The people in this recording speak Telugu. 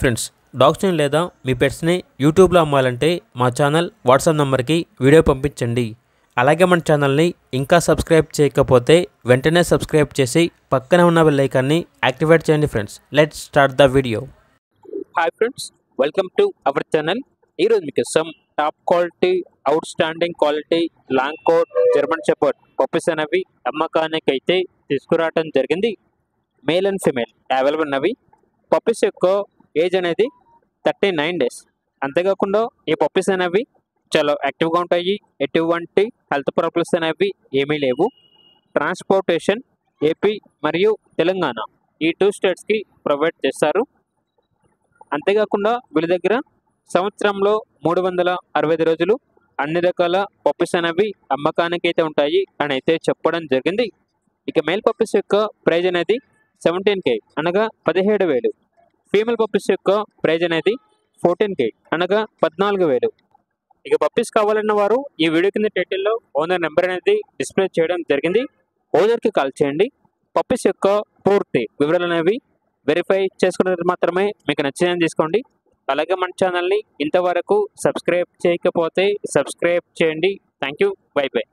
ఫ్రెండ్స్ డాగ్స్ని లేదా మీ పెట్స్ని యూట్యూబ్లో అమ్మాలంటే మా ఛానల్ వాట్సాప్ నెంబర్కి వీడియో పంపించండి. అలాగే మన ఛానల్ని ఇంకా సబ్స్క్రైబ్ చేయకపోతే వెంటనే సబ్స్క్రైబ్ చేసి పక్కన ఉన్న బెల్లైకాన్ని యాక్టివేట్ చేయండి friends. Let's start the video. Hi friends welcome to our channel. ఈరోజు మీకు some top quality outstanding quality long coat German shepherd puppies అనేవి అమ్మకానికి అయితే తీసుకురావడం జరిగింది. మేల్ అండ్ ఫిమేల్ అవైలబుల్ ఉన్నవి. పప్పీస్ యొక్క ఏజ్ అనేది థర్టీ నైన్ డేస్. అంతేకాకుండా ఈ పప్పీస్ అనేవి చాలా యాక్టివ్గా ఉంటాయి. ఎటువంటి హెల్త్ ప్రాబ్లమ్స్ అనేవి ఏమీ లేవు. ట్రాన్స్పోర్టేషన్ ఏపీ మరియు తెలంగాణ ఈ టూ స్టేట్స్కి ప్రొవైడ్ చేస్తారు. అంతేకాకుండా వీళ్ళ దగ్గర సంవత్సరంలో మూడు వందల అరవై ఐదు రోజులు అన్ని రకాల పప్పీస్ అనేవి అమ్మకానికి అయితే ఉంటాయి అని అయితే చెప్పడం జరిగింది. ఇక మేల్ పప్పీస్ యొక్క ప్రైజ్ అనేది సెవెంటీన్ కే అనగా పదిహేడు వేలు. ఫీమేల్ పప్పీస్ యొక్క ప్రైజ్ అనేది ఫోర్టీన్ కే అనగా పద్నాలుగు వేలు. ఇక పప్పీస్ కావాలన్న వారు ఈ వీడియో కింద టైటిల్లో ఓనర్ నెంబర్ అనేది డిస్ప్లే చేయడం జరిగింది. ఓనర్కి కాల్ చేయండి. పప్పీస్ యొక్క పూర్తి వివరాలు అనేవి వెరిఫై చేసుకున్నది మాత్రమే మీకు నచ్చిందని తీసుకోండి. అలాగే మన ఛానల్ని ఇంతవరకు సబ్స్క్రైబ్ చేయకపోతే సబ్స్క్రైబ్ చేయండి. Thank you by by